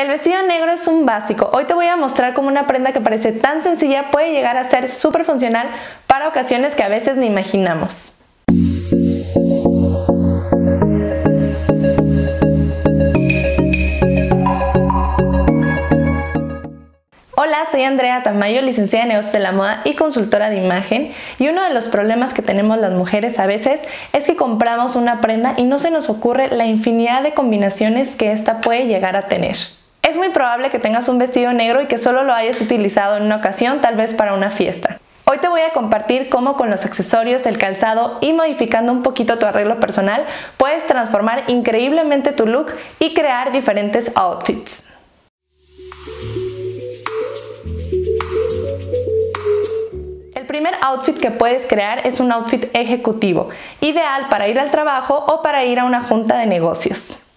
El vestido negro es un básico. Hoy te voy a mostrar cómo una prenda que parece tan sencilla puede llegar a ser súper funcional para ocasiones que a veces ni imaginamos. Hola, soy Andrea Tamayo, licenciada en negocios de la moda y consultora de imagen. Y uno de los problemas que tenemos las mujeres a veces es que compramos una prenda y no se nos ocurre la infinidad de combinaciones que ésta puede llegar a tener. Es muy probable que tengas un vestido negro y que solo lo hayas utilizado en una ocasión, tal vez para una fiesta. Hoy te voy a compartir cómo con los accesorios, el calzado y modificando un poquito tu arreglo personal puedes transformar increíblemente tu look y crear diferentes outfits. primer outfit que puedes crear es un outfit ejecutivo, ideal para ir al trabajo o para ir a una junta de negocios.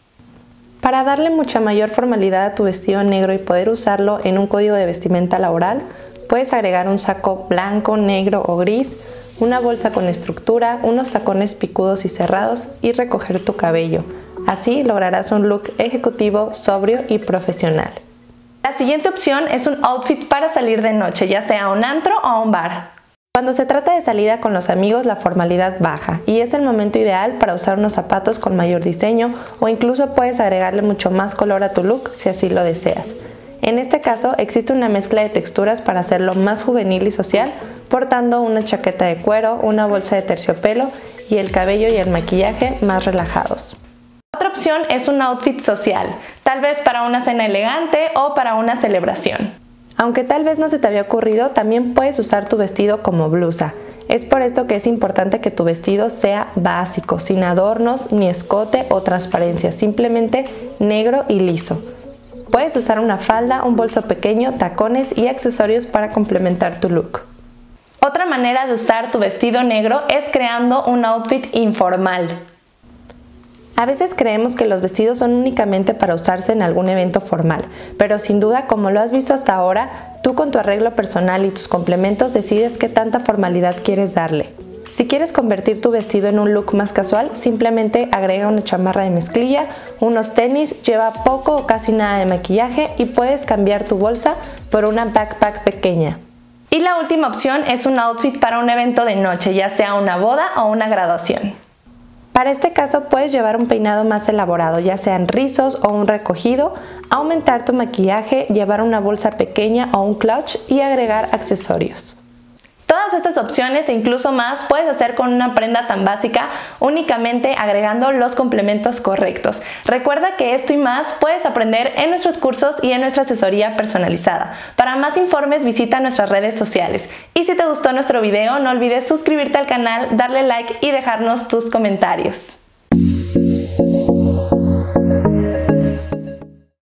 Para darle mucha mayor formalidad a tu vestido negro y poder usarlo en un código de vestimenta laboral, puedes agregar un saco blanco, negro o gris, una bolsa con estructura, unos tacones picudos y cerrados y recoger tu cabello. Así lograrás un look ejecutivo, sobrio y profesional. La siguiente opción es un outfit para salir de noche, ya sea a un antro o a un bar. Cuando se trata de salida con los amigos, la formalidad baja y es el momento ideal para usar unos zapatos con mayor diseño o incluso puedes agregarle mucho más color a tu look si así lo deseas. En este caso existe una mezcla de texturas para hacerlo más juvenil y social, portando una chaqueta de cuero, una bolsa de terciopelo y el cabello y el maquillaje más relajados. Otra opción es un outfit social, tal vez para una cena elegante o para una celebración. Aunque tal vez no se te había ocurrido, también puedes usar tu vestido como blusa. Es por esto que es importante que tu vestido sea básico, sin adornos, ni escote o transparencia, simplemente negro y liso. Puedes usar una falda, un bolso pequeño, tacones y accesorios para complementar tu look. Otra manera de usar tu vestido negro es creando un outfit informal. A veces creemos que los vestidos son únicamente para usarse en algún evento formal, pero sin duda, como lo has visto hasta ahora, tú con tu arreglo personal y tus complementos decides qué tanta formalidad quieres darle. Si quieres convertir tu vestido en un look más casual, simplemente agrega una chamarra de mezclilla, unos tenis, lleva poco o casi nada de maquillaje y puedes cambiar tu bolsa por una backpack pequeña. Y la última opción es un outfit para un evento de noche, ya sea una boda o una graduación. Para este caso puedes llevar un peinado más elaborado, ya sean rizos o un recogido, aumentar tu maquillaje, llevar una bolsa pequeña o un clutch y agregar accesorios. Estas opciones e incluso más puedes hacer con una prenda tan básica únicamente agregando los complementos correctos. Recuerda que esto y más puedes aprender en nuestros cursos y en nuestra asesoría personalizada. Para más informes visita nuestras redes sociales. Y si te gustó nuestro video no olvides suscribirte al canal, darle like y dejarnos tus comentarios.